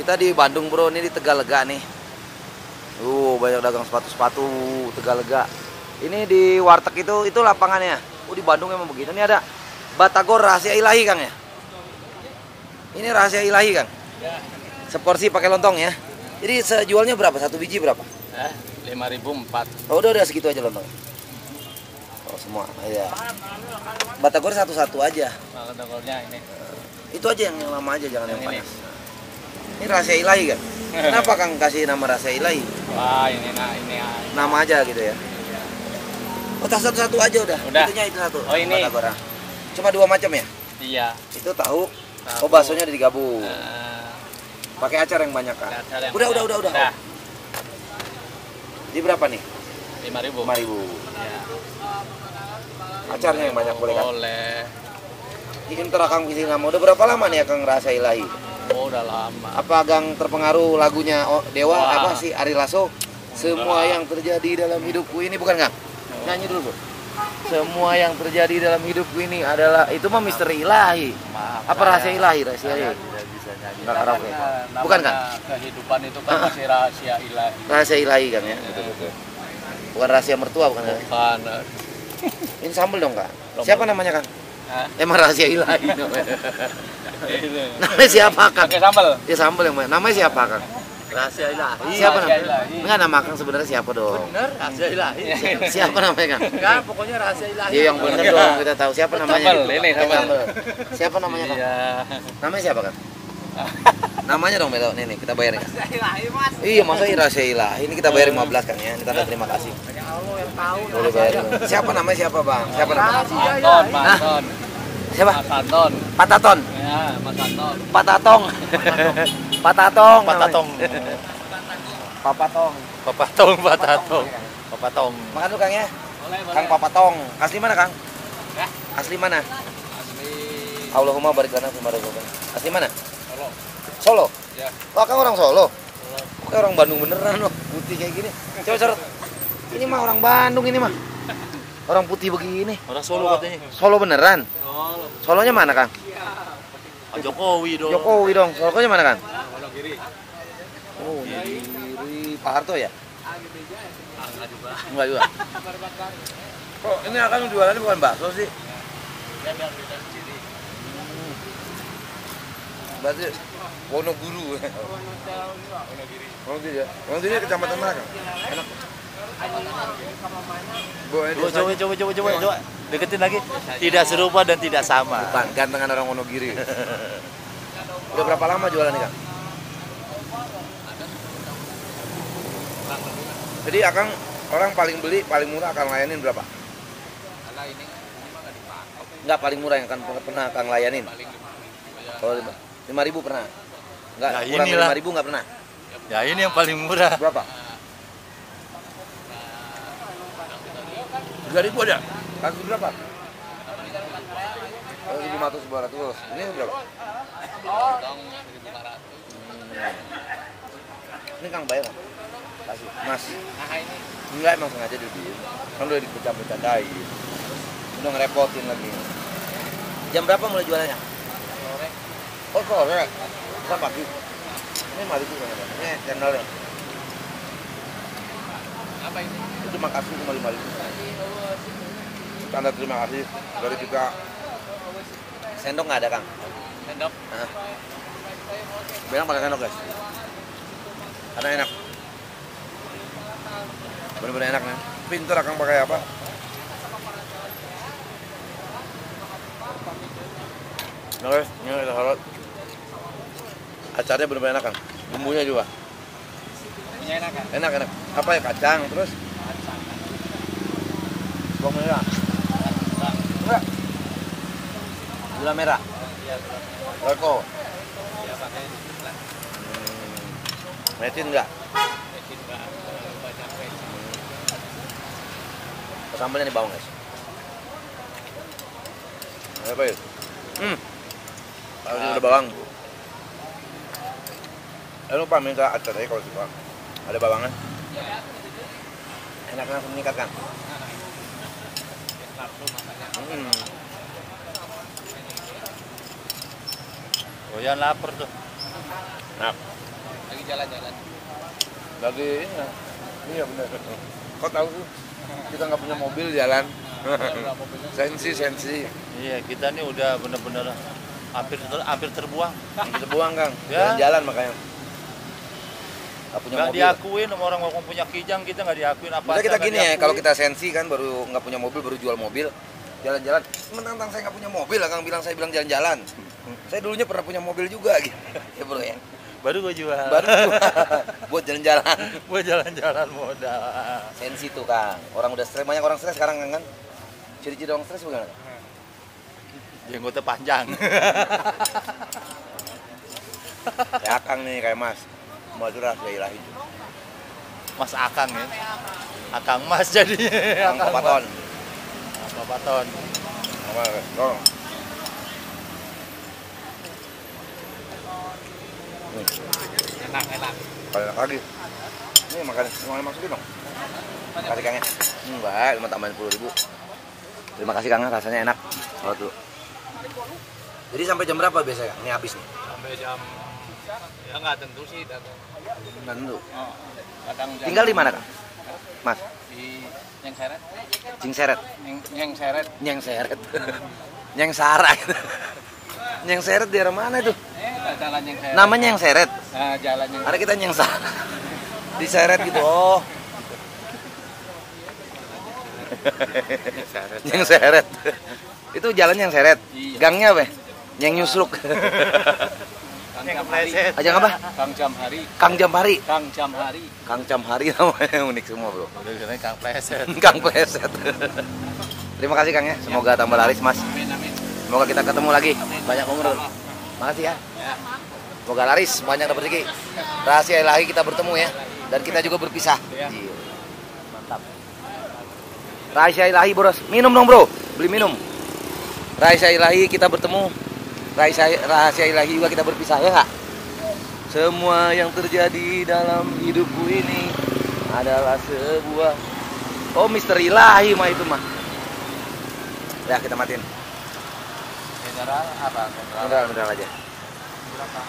Kita di Bandung bro, ini di Tegalega nih. Uh, banyak dagang sepatu-sepatu Tegalega. Ini di warteg itu, itu lapangannya. Oh di Bandung emang begitu. Ini ada Batagor rahasia ilahi kang ya. Ini rahasia ilahi kang. Seporsi pakai lontong ya. Jadi sejualnya berapa? Satu biji berapa? Eh, lima ribu empat. Oh udah udah segitu aja lontong. Oh semua, iya. Batagor satu-satu aja. Kalau dogolnya ini. Itu aja yang, yang lama aja, jangan yang, Yang panas. Ini rahasia ilahi kan? Kenapa Kang kasih nama rahasia ilahi? Wah ini nah ini ah. Nama aja gitu ya. Oh, tas satu-satu aja udah. Udah. Itunya itu satu. Oh, ini. Batagor. ah. Cuma dua macam ya? Iya. Itu tahu. Tahu. Oh, baksonya udah digabung. Eh, Pakai acar yang banyak kan? yang Udah, udah, udah, udah. Udah. Jadi berapa nih? Lima ribu. 5000. Ya. Acarnya yang banyak boleh kan? Boleh. Ini Kang Visi Ngama. Udah berapa lama nih Kang Rahasia Ilahi? Oh udah lama. Apa Gang terpengaruh lagunya oh, Dewa Wah. apa sih Ari Lasso? Semua yang terjadi dalam hidupku ini bukan Kang? Nyanyi dulu, Bro. Semua yang terjadi dalam hidupku ini adalah itu mah misteri ilahi. Maaf. Apa rahasia ilahi? Rahasia ilahi. tidak bisa nyanyi. Namanya- Bukan, namanya Kehidupan itu kan masih rahasia ilahi. Rahasia ilahi Kang ya. Betul betul. Bukan rahasia mertua bukan? Bukan. Ini sambel dong Kang. Siapa namanya Kang? Hah? Emang rahasia ilahi namanya. Ini. namanya siapa Kang? Pakai sambal. Ya sambel yang mana? Namanya siapa Kang? Rahasia ilahi. Siapa Rahasia namanya? ilahi. Enggak nama Kang sebenarnya siapa dong? Bener, rahasia ilahi. Siapa namanya Kang? Enggak, pokoknya rahasia ilahi. Ya yang bener dong kita tahu siapa namanya. Sambel, gitu. ini sambel. Siapa namanya Kang? Iya. Namanya siapa Kang? Namanya dong Beto. Nih nih kita ilahi, Mas. Iya masa ini rahasia ilahi. Ini kita bayar 15 Kang ya. Ini tanda terima kasih. Allah yang tahu. Boleh bayar. Siapa namanya siapa Bang? Siapa namanya? Anton, Mas Hah? Anton. Siapa? Mas Anton. Pataton. Ya, Mas Anton. Patatong. Patatong. Patatong. Papatong. Papatong, patatong. Papatong. Makan dulu Kang ya. Boleh, Kang Papatong. Asli mana Kang? Ya. Asli mana? Asli Allahumma barik lana fi. Asli mana? Solo. Solo. Ya. Wah, Kang orang Solo. Solo. Kayak orang Bandung beneran loh, putih kayak gini. Coba sorot. Ini mah orang Bandung ini mah. Orang putih begini. Orang Solo katanya. Solo beneran. Solo. Solonya mana, Kang? Pak Jokowi dong. Jokowi dong. Solonya mana, Kang? Wonogiri. Oh, dari Pak Harto ya? Ah, enggak juga. Enggak juga. Kok ini akan jualannya bukan bakso sih? Ya biar beda sendiri. Berarti Wonoguru. Wonogiri. Wonogiri ya? Wonogiri kecamatan mana, Kang? Enak. Ini Coba, coba, coba, coba, coba, coba. Deketin lagi. Tidak serupa dan tidak sama. Bukan, gantengan orang Wonogiri. Udah berapa lama jualan nih, Kang? Jadi Akang orang paling beli paling murah akan layanin berapa? Karena ini ini mah enggak paling murah yang akan pernah Akang layanin. Paling lima. Kalau lima, lima ribu pernah? Enggak, Ya, kurang lima ribu enggak pernah. Ya ini yang paling murah. Berapa? Tiga ribu ada? Kasus berapa? Oh, ribu lima ratus, dua ratus. Ini berapa? Potong 1500. Ini Kang bayar? Kasih. Mas. Enggak emang sengaja dibeliin. Kan udah dipecah-pecahin. Udah ngerepotin lagi. Jam berapa mulai jualannya? Sore. Oh sore. Bukan pagi. Ini mari tuh kan. Ini channelnya. Apa ini? Itu makasih cuma lima ribu. Tanda terima kasih dari kita. Sendok nggak ada kang? Sendok. Nah. Bilang pakai sendok guys. Karena enak. Bener-bener enak nih. Pinter akang pakai apa? Nah guys, ini kita harus acaranya bener-bener enak kan bumbunya juga? Punya enak kan? enak enak. Apa ya kacang terus? Bawang merah. Enggak gula merah. Iya, reko ya pakai hmm. metin enggak Bikin enggak veg. sambalnya di bawang guys. Apa ya? Hmm. Harus ada bawang Eh lupa minta acaranya kalau suka ada bawangnya enak langsung meningkat kan hmm. Goyan lapar tuh. nah lagi jalan-jalan. Lagi iya. Iya benar. Kau tahu? Kita nggak punya mobil jalan. Sensi sensi. Iya, kita nih udah bener-bener hampir ter- hampir terbuang. Kita buang kang. Ya. Jalan-jalan makanya. Nggak punya Nggak mobil. diakuin sama orang ngomong punya kijang kita nggak diakuin apa. Bisa kita gini ya, kalau kita sensi kan baru nggak punya mobil, baru jual mobil, jalan-jalan. Mentang-mentang saya nggak punya mobil, Kang bilang saya bilang jalan-jalan. Saya dulunya pernah punya mobil juga, gitu. ya bro ya. baru gua jual. Baru buat jalan-jalan. Buat jalan-jalan modal. Sensi tuh Kang. Orang udah stres, banyak orang stres sekarang kan. Ciri-ciri orang stres bagaimana? Jenggotnya panjang. Ya Kang nih kayak Mas. Madura ya ilahi. Mas Akang ya. Akang Mas jadinya. Kang Papaton. Mas Papaton. Apa? Tolong. Nih, Enak, enak. kalian lagi. Ini makan, mau masukin dong. Kasih Kang ya. Enggak, cuma tambahin 10 ribu. Terima kasih Kang, rasanya enak. Kalau dulu. Jadi sampai jam berapa biasanya? Ini habis nih. Sampai jam ya nggak tentu sih datang. Tentu. Oh, Tinggal di mana Kang? Mas, di yang seret, Cing Seret. yang seret. Nyeng Seret. Nyeng Sara. Nyeng Seret di daerah mana itu? Eh, jalan yang seret. Namanya Nyeng Seret. Nah, jalan yang Ada kita Nyeng Sara. Diseret gitu. Oh, Seret. Nyeng Seret. Itu jalan Nyeng Seret. Iya. Gangnya apa? Nyeng Nyusruk. Kang Yang jam hari. kepleset. Ajang apa? Kang jam hari. Kang Jampari. Kang jam hari. Kang Jampari namanya unik semua, Bro. Udah Kang Pleset. Kang Pleset. Terima kasih Kang ya. Semoga tambah laris, Mas. Amin, amin. Semoga kita ketemu lagi. Banyak umur. Makasih ya. Ya. Semoga laris, banyak dapat rezeki. Rahasia ilahi kita bertemu ya. Dan kita juga berpisah. Ya. Iya. Mantap. Rahasia ilahi, Bros. Minum dong, Bro. Beli minum. Rahasia ilahi kita bertemu. Rahasia, rahasia ilahi juga kita berpisah ya nggak? Semua yang terjadi dalam hidupku ini adalah sebuah Oh, misteri ilahi mah itu mah. Ya, kita matiin. Mineral apa? Beneran, beneran aja. Berapa?